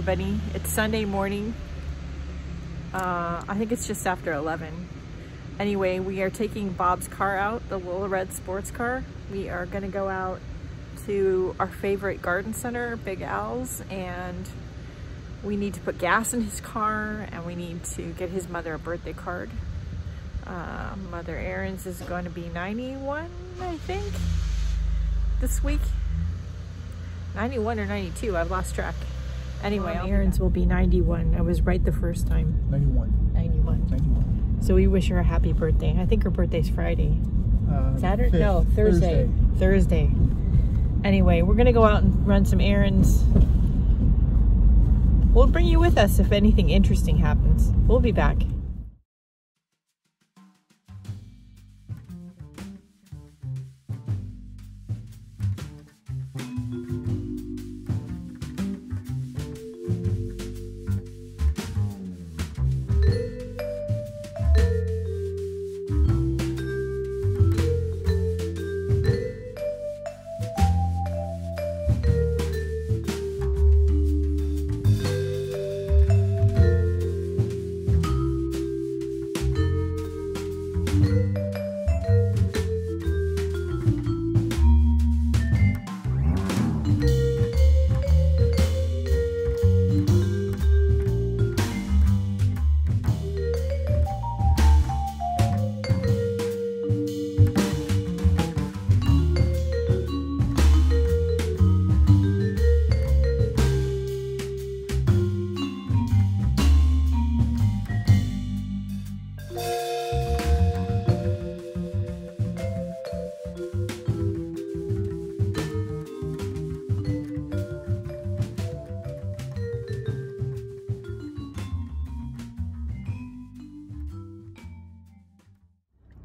everybody. It's Sunday morning. Uh, I think it's just after 11. Anyway, we are taking Bob's car out, the little red sports car. We are gonna go out to our favorite garden center, Big Al's, and we need to put gas in his car and we need to get his mother a birthday card. Uh, mother Ahrens is going to be 91, I think, this week. 91 or 92, I've lost track. Anyway, Mom, Ahrens will be 91. I was right the first time. 91. 91. 91. So we wish her a happy birthday. I think her birthday's Friday. Uh, Saturday? fifth, No, Thursday. Thursday. Anyway, we're gonna go out and run some errands. We'll bring you with us if anything interesting happens. We'll be back.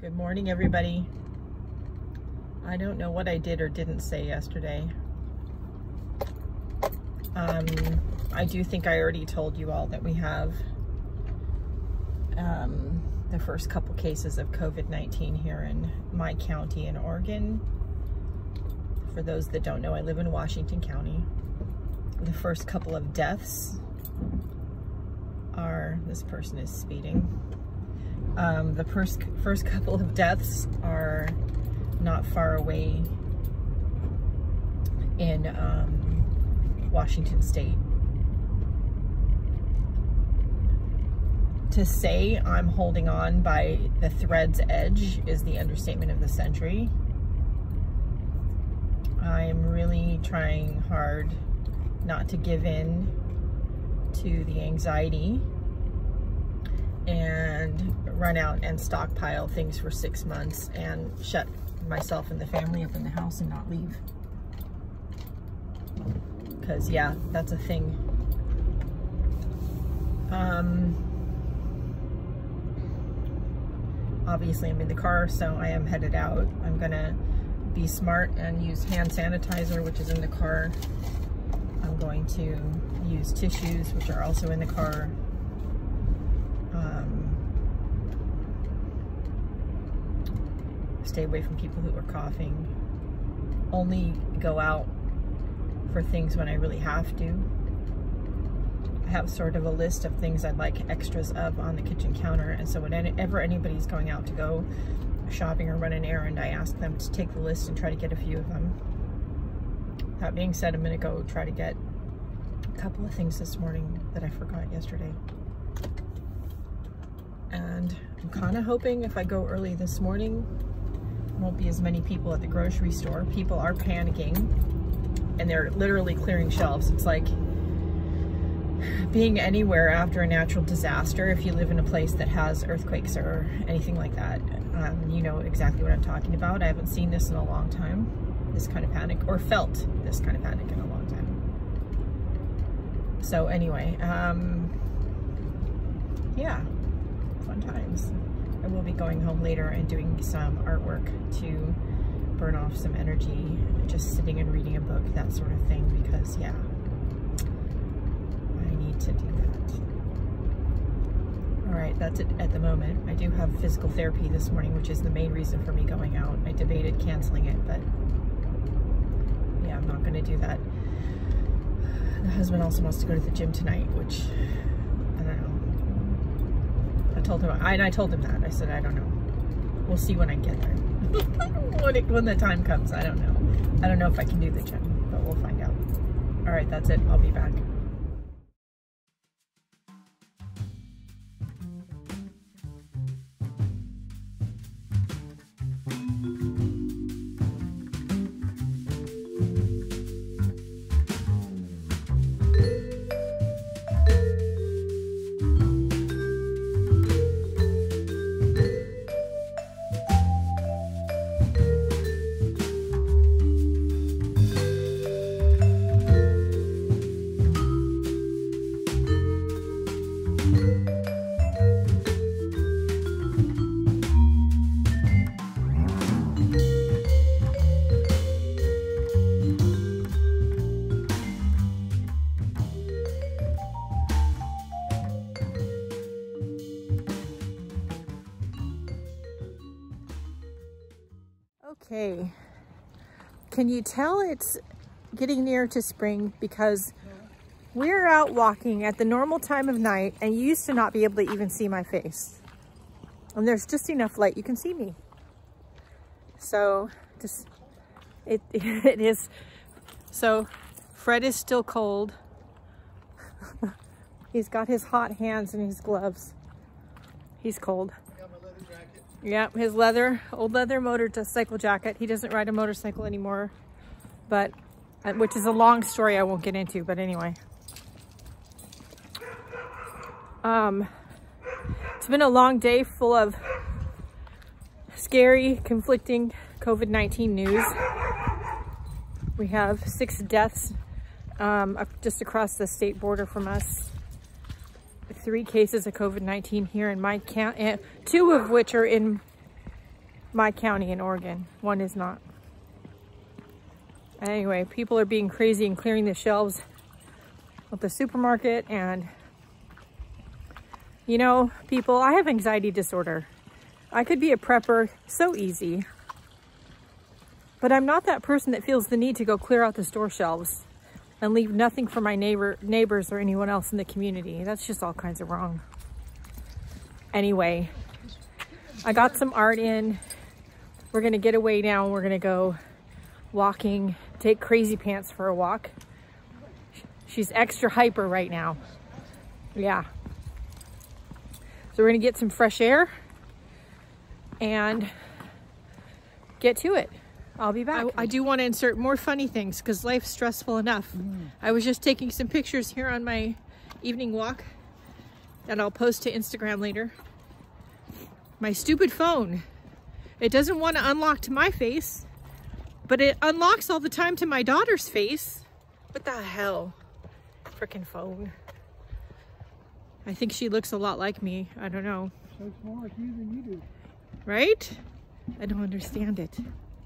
Good morning, everybody. I don't know what I did or didn't say yesterday. Um, I do think I already told you all that we have um, the first couple cases of COVID-19 here in my county in Oregon. For those that don't know, I live in Washington County. The first couple of deaths are, this person is speeding. Um, the first, first couple of deaths are not far away in um, Washington State. To say I'm holding on by the thread's edge is the understatement of the century. I'm really trying hard not to give in to the anxiety and run out and stockpile things for six months and shut myself and the family up in the house and not leave. Because, yeah, that's a thing. Um, obviously, I'm in the car, so I am headed out. I'm going to be smart and use hand sanitizer, which is in the car. I'm going to use tissues, which are also in the car. Stay away from people who are coughing. Only go out for things when I really have to. I have sort of a list of things I'd like extras of on the kitchen counter, and so whenever anybody's going out to go shopping or run an errand, I ask them to take the list and try to get a few of them. That being said, I'm gonna go try to get a couple of things this morning that I forgot yesterday. And I'm kind of hoping if I go early this morning, won't be as many people at the grocery store. People are panicking and they're literally clearing shelves. It's like being anywhere after a natural disaster, if you live in a place that has earthquakes or anything like that, um, you know exactly what I'm talking about. I haven't seen this in a long time, this kind of panic, or felt this kind of panic in a long time. So anyway, um, yeah, fun times. I will be going home later and doing some artwork to burn off some energy, just sitting and reading a book, that sort of thing, because yeah, I need to do that. All right, that's it at the moment. I do have physical therapy this morning, which is the main reason for me going out. I debated canceling it, but yeah, I'm not gonna do that. The husband also wants to go to the gym tonight, which I don't know. I told him, I, and I told him that. I said, I don't know. We'll see when I get there. when, it, when the time comes, I don't know. I don't know if I can do the gym, but we'll find out. All right, that's it. I'll be back. Can you tell it's getting near to spring because we're out walking at the normal time of night and you used to not be able to even see my face. And there's just enough light you can see me. So just it it is so Fred is still cold. He's got his hot hands and his gloves. He's cold. Yep, his leather, old leather motorcycle jacket. He doesn't ride a motorcycle anymore, but, uh, which is a long story I won't get into, but anyway. Um, it's been a long day full of scary, conflicting COVID-19 news. We have six deaths um, just across the state border from us three cases of COVID-19 here in my county, eh, two of which are in my county in Oregon. One is not. Anyway, people are being crazy and clearing the shelves at the supermarket and you know, people, I have anxiety disorder. I could be a prepper so easy, but I'm not that person that feels the need to go clear out the store shelves and leave nothing for my neighbor neighbors or anyone else in the community. That's just all kinds of wrong. Anyway, I got some art in. We're gonna get away now. We're gonna go walking, take Crazy Pants for a walk. She's extra hyper right now. Yeah. So we're gonna get some fresh air and get to it. I'll be back. I, I do want to insert more funny things because life's stressful enough. Mm. I was just taking some pictures here on my evening walk that I'll post to Instagram later. My stupid phone. It doesn't want to unlock to my face, but it unlocks all the time to my daughter's face. What the hell? Freaking phone. I think she looks a lot like me. I don't know. So smart you than you do. Right? I don't understand it.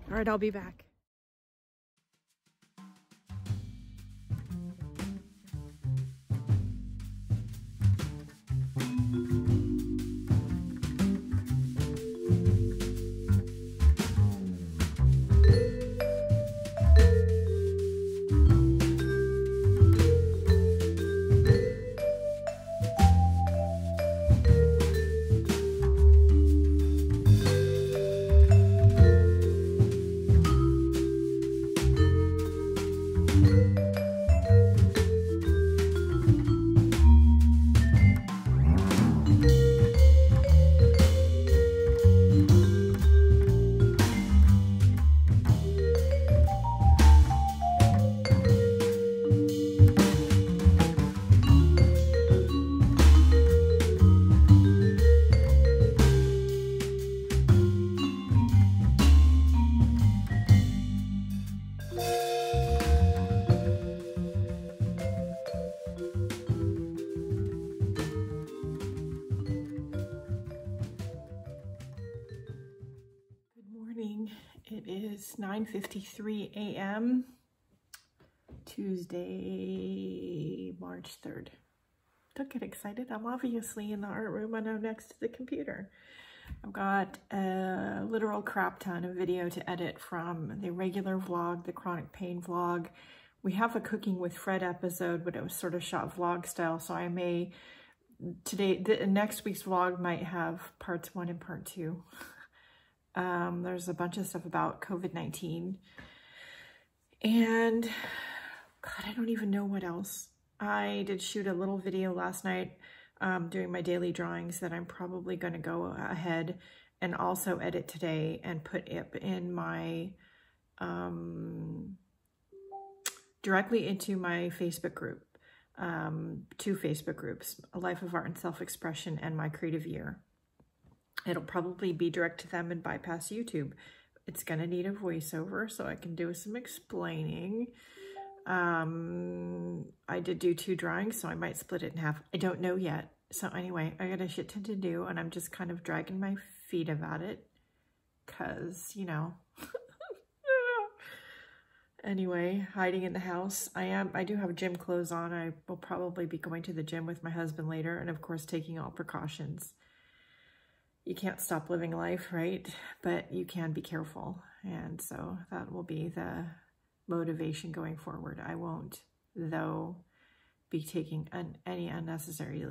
All right, I'll be back. 9.53 a.m. Tuesday, March 3rd. Don't get excited. I'm obviously in the art room and I'm next to the computer. I've got a literal crap ton of video to edit from the regular vlog, the chronic pain vlog, we have a cooking with Fred episode, but it was sort of shot vlog style. So I may today, the, next week's vlog might have parts one and part two. Um, there's a bunch of stuff about COVID-19 and God, I don't even know what else. I did shoot a little video last night um, doing my daily drawings that I'm probably going to go ahead and also edit today and put it in my um, directly into my Facebook group, um, two Facebook groups, A Life of Art and Self-Expression and My Creative Year. It'll probably be direct to them and bypass YouTube. It's to need a voiceover so I can do some explaining. Um, I did do two drawings, so I might split it in half. I don't know yet. So anyway, I got a shit ton to do, and I'm just kind of dragging my feet about it because, you know, anyway, hiding in the house. I am, I do have gym clothes on. I will probably be going to the gym with my husband later and of course taking all precautions. You can't stop living life, right? But you can be careful. And so that will be the motivation going forward. I won't, though, be taking un any unnecessary,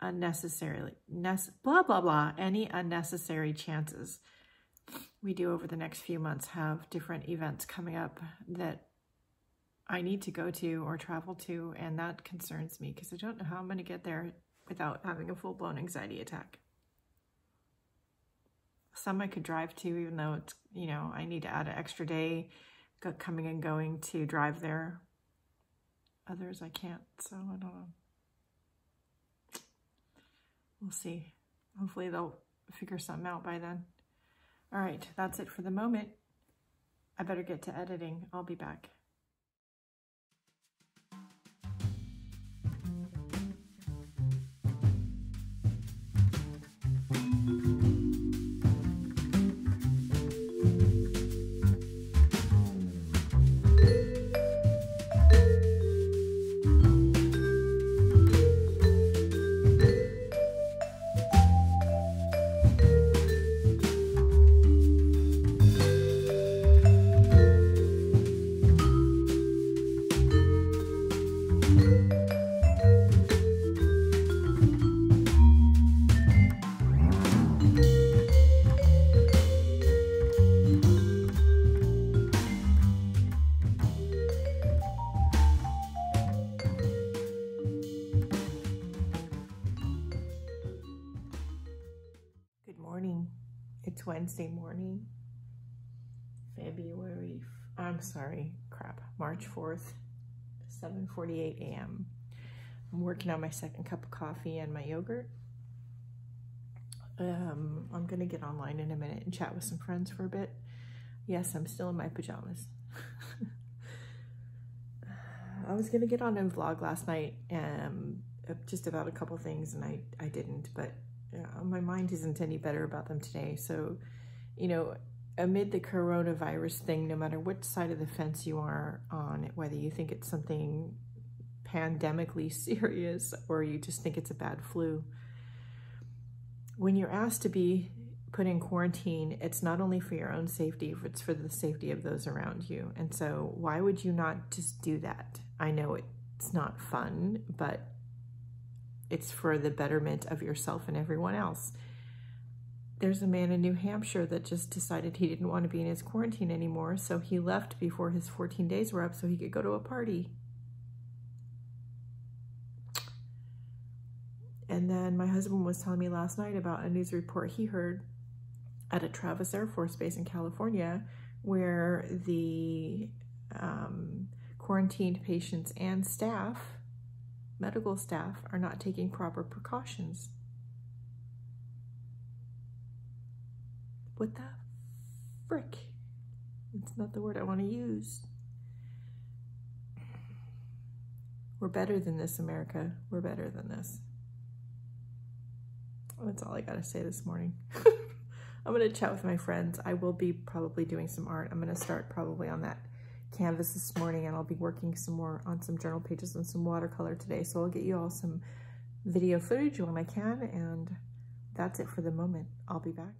unnecessarily, blah, blah, blah, any unnecessary chances we do over the next few months have different events coming up that I need to go to or travel to, and that concerns me because I don't know how I'm going to get there without having a full-blown anxiety attack. Some I could drive to, even though it's, you know, I need to add an extra day coming and going to drive there. Others I can't, so I don't know. We'll see. Hopefully they'll figure something out by then. All right, that's it for the moment. I better get to editing. I'll be back. Sorry, crap, March 4th, 7.48 a.m. I'm working on my second cup of coffee and my yogurt. Um, I'm going to get online in a minute and chat with some friends for a bit. Yes, I'm still in my pajamas. I was going to get on a vlog last night um, just about a couple things and I, I didn't, but uh, my mind isn't any better about them today. So, you know, amid the coronavirus thing, no matter which side of the fence you are on, whether you think it's something pandemically serious or you just think it's a bad flu, when you're asked to be put in quarantine, it's not only for your own safety, it's for the safety of those around you. And so why would you not just do that? I know it's not fun, but it's for the betterment of yourself and everyone else. There's a man in New Hampshire that just decided he didn't want to be in his quarantine anymore, so he left before his 14 days were up so he could go to a party. And then my husband was telling me last night about a news report he heard at a Travis Air Force Base in California where the um, quarantined patients and staff medical staff are not taking proper precautions. What the frick? It's not the word I want to use. We're better than this, America. We're better than this. That's all I got to say this morning. I'm going to chat with my friends. I will be probably doing some art. I'm going to start probably on that canvas this morning and I'll be working some more on some journal pages and some watercolor today. So I'll get you all some video footage when I can and that's it for the moment. I'll be back.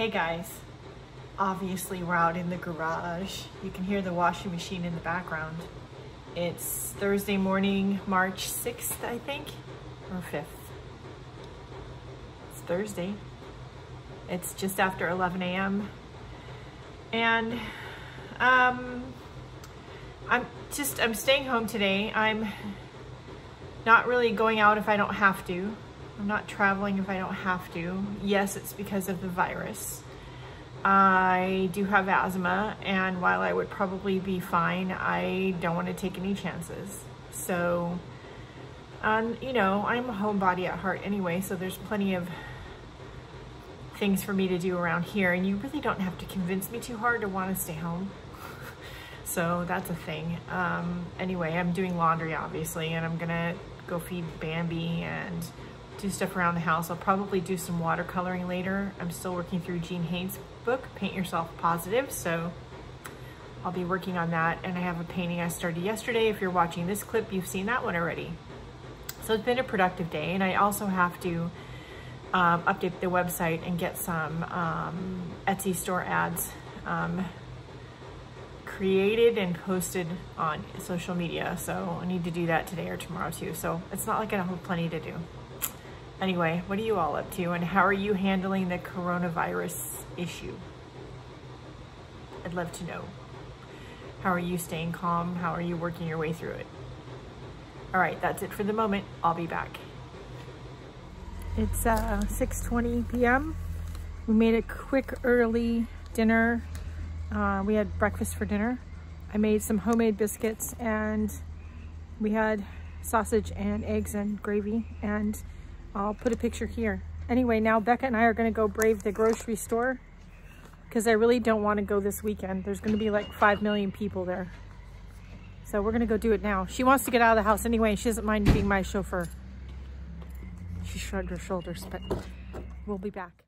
Hey guys, obviously we're out in the garage. You can hear the washing machine in the background. It's Thursday morning, March 6th, I think, or 5th. It's Thursday. It's just after 11 a.m. And um, I'm just, I'm staying home today. I'm not really going out if I don't have to. I'm not traveling if I don't have to. Yes, it's because of the virus. I do have asthma, and while I would probably be fine, I don't want to take any chances. So, um, you know, I'm a homebody at heart anyway, so there's plenty of things for me to do around here, and you really don't have to convince me too hard to want to stay home. so that's a thing. Um, anyway, I'm doing laundry, obviously, and I'm gonna go feed Bambi and do stuff around the house. I'll probably do some watercoloring later. I'm still working through Jean Haines' book, Paint Yourself Positive, so I'll be working on that. And I have a painting I started yesterday. If you're watching this clip, you've seen that one already. So it's been a productive day, and I also have to um, update the website and get some um, Etsy store ads um, created and posted on social media. So I need to do that today or tomorrow too. So it's not like I have plenty to do. Anyway, what are you all up to and how are you handling the coronavirus issue? I'd love to know. How are you staying calm? How are you working your way through it? All right, that's it for the moment. I'll be back. It's uh, 6.20 p.m. We made a quick early dinner. Uh, we had breakfast for dinner. I made some homemade biscuits and we had sausage and eggs and gravy and I'll put a picture here. Anyway, now Becca and I are gonna go brave the grocery store because I really don't want to go this weekend. There's gonna be like 5 million people there. So we're gonna go do it now. She wants to get out of the house anyway. She doesn't mind being my chauffeur. She shrugged her shoulders, but we'll be back.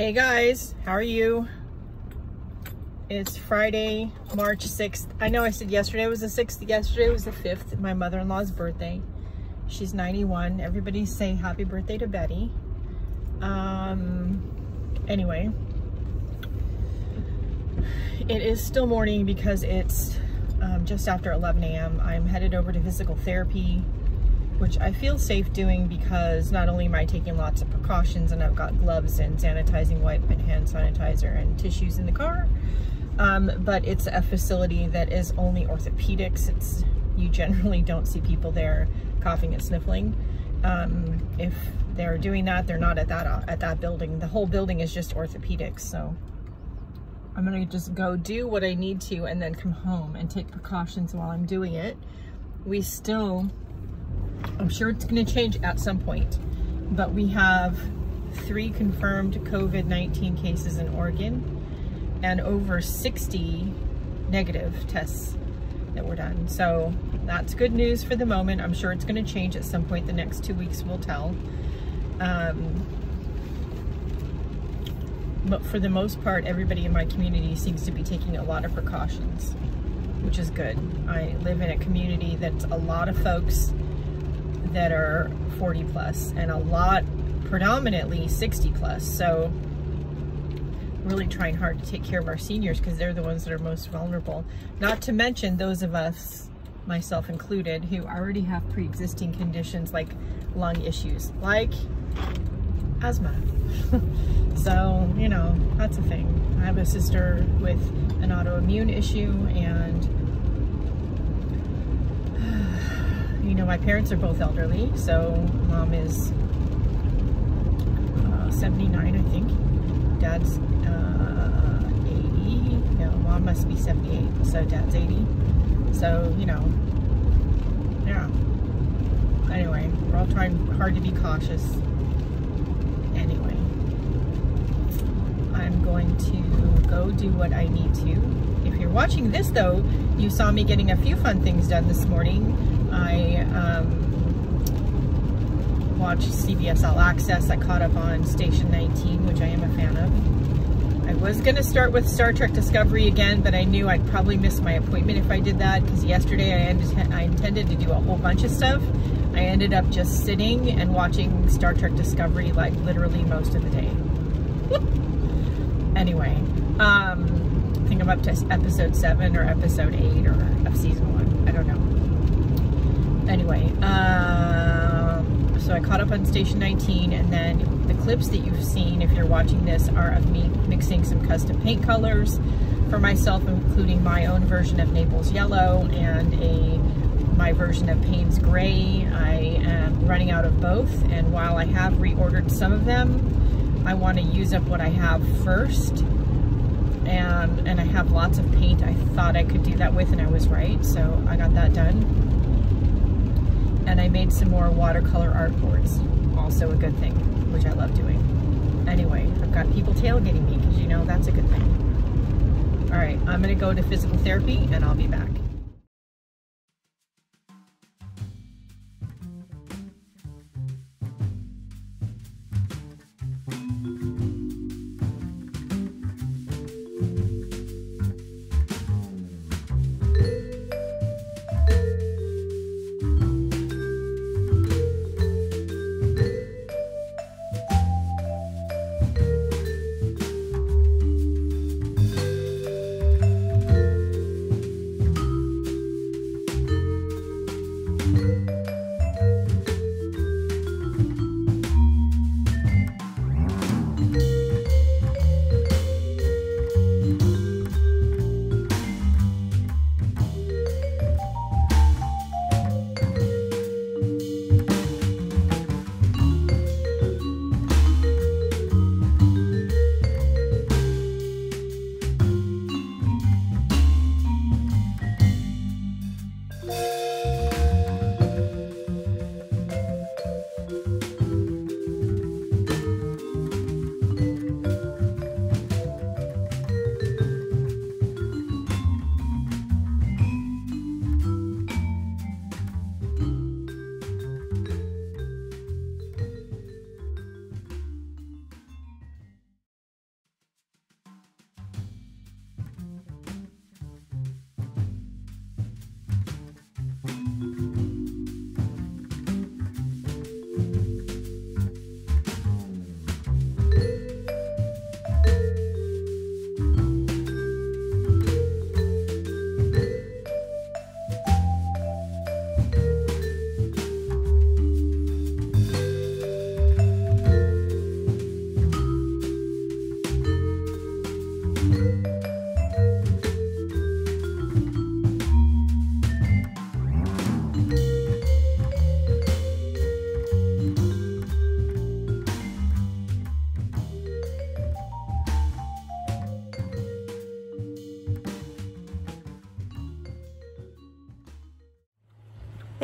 Hey guys, how are you? It's Friday, March 6th. I know I said yesterday was the 6th. Yesterday was the 5th, my mother-in-law's birthday. She's 91. Everybody say happy birthday to Betty. Um, anyway, it is still morning because it's um, just after 11 a.m. I'm headed over to physical therapy which I feel safe doing because not only am I taking lots of precautions and I've got gloves and sanitizing wipe and hand sanitizer and tissues in the car, um, but it's a facility that is only orthopedics. It's You generally don't see people there coughing and sniffling. Um, if they're doing that, they're not at that, at that building. The whole building is just orthopedics, so I'm gonna just go do what I need to and then come home and take precautions while I'm doing it. We still, I'm sure it's gonna change at some point, but we have three confirmed COVID-19 cases in Oregon and over 60 negative tests that were done. So that's good news for the moment. I'm sure it's gonna change at some point. The next two weeks will tell. Um, but for the most part, everybody in my community seems to be taking a lot of precautions, which is good. I live in a community that's a lot of folks that are 40 plus and a lot, predominantly 60 plus. So really trying hard to take care of our seniors because they're the ones that are most vulnerable. Not to mention those of us, myself included, who already have pre-existing conditions like lung issues, like asthma. so, you know, that's a thing. I have a sister with an autoimmune issue and you know, my parents are both elderly, so mom is uh, 79, I think. Dad's uh, 80. No, mom must be 78, so dad's 80. So, you know, yeah. Anyway, we're all trying hard to be cautious. Anyway, I'm going to go do what I need to. If you're watching this though, you saw me getting a few fun things done this morning. I um, watched CBS All Access. I caught up on Station 19, which I am a fan of. I was going to start with Star Trek Discovery again, but I knew I'd probably miss my appointment if I did that, because yesterday I, I intended to do a whole bunch of stuff. I ended up just sitting and watching Star Trek Discovery like literally most of the day. anyway, um, I think I'm up to episode 7 or episode 8 or of season 1. I don't know. Anyway, um, so I caught up on Station 19 and then the clips that you've seen if you're watching this are of me mixing some custom paint colors for myself including my own version of Naples Yellow and a my version of Payne's Gray. I am running out of both and while I have reordered some of them I want to use up what I have first and and I have lots of paint I thought I could do that with and I was right so I got that done and I made some more watercolor art boards. Also a good thing, which I love doing. Anyway, I've got people tailgating me because you know that's a good thing. All right, I'm gonna go to physical therapy and I'll be back.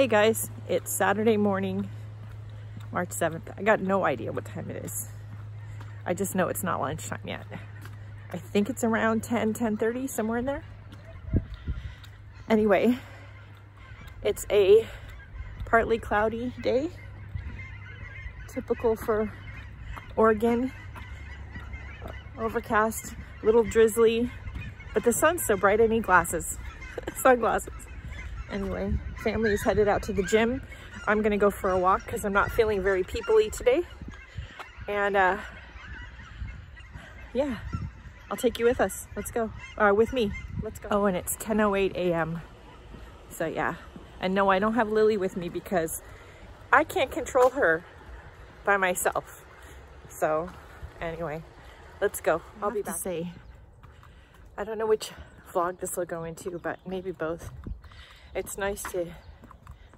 Hey guys, it's Saturday morning, March 7th. I got no idea what time it is. I just know it's not lunchtime yet. I think it's around 10, 10.30, somewhere in there. Anyway, it's a partly cloudy day, typical for Oregon. Overcast, little drizzly, but the sun's so bright I need glasses, sunglasses. Anyway, family is headed out to the gym. I'm gonna go for a walk because I'm not feeling very peoply today. And uh, yeah, I'll take you with us. Let's go, or uh, with me. Let's go. Oh, and it's 10.08 a.m. So yeah, and no, I don't have Lily with me because I can't control her by myself. So anyway, let's go. I'll be back. Say, I don't know which vlog this will go into, but maybe both. It's nice to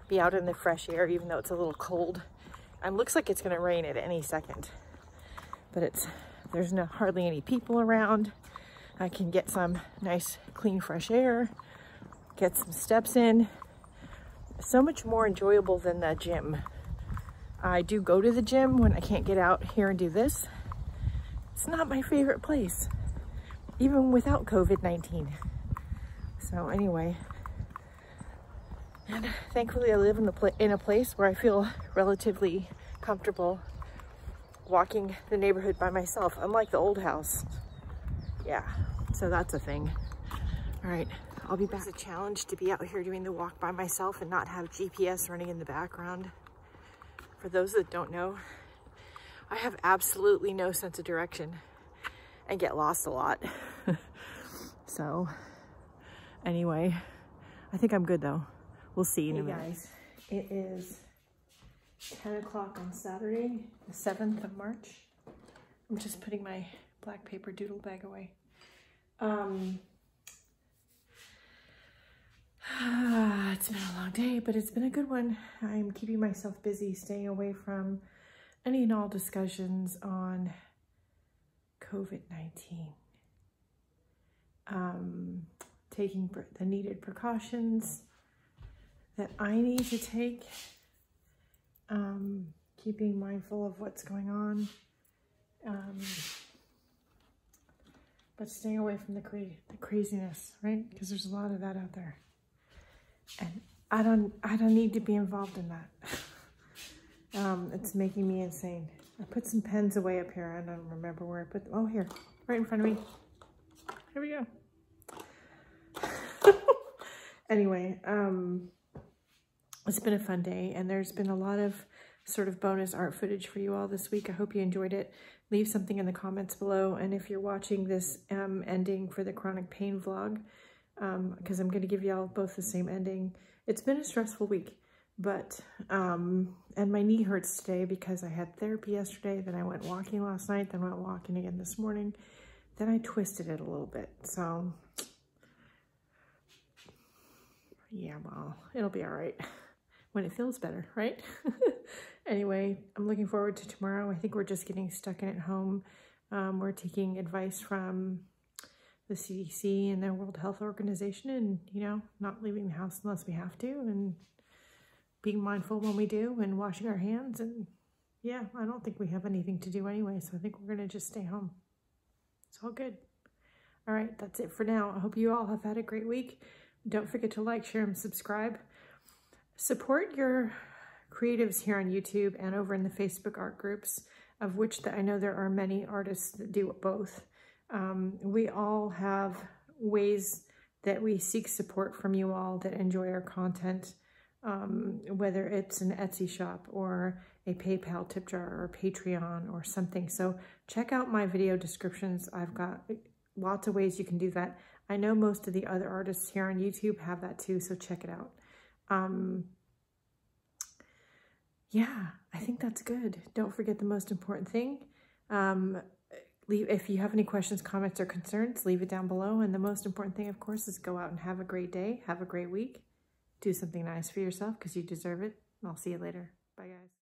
be out in the fresh air, even though it's a little cold. And looks like it's gonna rain at any second, but it's there's no hardly any people around. I can get some nice, clean, fresh air, get some steps in. So much more enjoyable than the gym. I do go to the gym when I can't get out here and do this. It's not my favorite place, even without COVID-19. So anyway, and thankfully I live in, the in a place where I feel relatively comfortable walking the neighborhood by myself, unlike the old house. Yeah, so that's a thing. All right, I'll be back. It's a challenge to be out here doing the walk by myself and not have GPS running in the background. For those that don't know, I have absolutely no sense of direction and get lost a lot. so anyway, I think I'm good though. We'll see in hey a minute. guys, it is 10 o'clock on Saturday, the 7th of March. I'm just putting my black paper doodle bag away. Um, it's been a long day, but it's been a good one. I'm keeping myself busy, staying away from any and all discussions on COVID-19. Um, taking the needed precautions that I need to take um, keeping mindful of what's going on, um, but staying away from the, cra the craziness, right? Because there's a lot of that out there, and I don't, I don't need to be involved in that. um, it's making me insane. I put some pens away up here. I don't remember where I put them. Oh, here, right in front of me. Here we go. anyway, um, it's been a fun day and there's been a lot of sort of bonus art footage for you all this week. I hope you enjoyed it. Leave something in the comments below. And if you're watching this um, ending for the chronic pain vlog, because um, I'm going to give y'all both the same ending. It's been a stressful week, but, um, and my knee hurts today because I had therapy yesterday, then I went walking last night, then went walking again this morning, then I twisted it a little bit. So, yeah, well, it'll be all right when it feels better, right? anyway, I'm looking forward to tomorrow. I think we're just getting stuck in at home. Um, we're taking advice from the CDC and the World Health Organization and, you know, not leaving the house unless we have to and being mindful when we do and washing our hands. And yeah, I don't think we have anything to do anyway. So I think we're going to just stay home. It's all good. All right, that's it for now. I hope you all have had a great week. Don't forget to like, share, and subscribe. Support your creatives here on YouTube and over in the Facebook art groups, of which the, I know there are many artists that do both. Um, we all have ways that we seek support from you all that enjoy our content, um, whether it's an Etsy shop or a PayPal tip jar or Patreon or something. So check out my video descriptions. I've got lots of ways you can do that. I know most of the other artists here on YouTube have that too, so check it out. Um, yeah, I think that's good. Don't forget the most important thing. Um, leave If you have any questions, comments, or concerns, leave it down below. And the most important thing, of course, is go out and have a great day. Have a great week. Do something nice for yourself because you deserve it. I'll see you later. Bye, guys.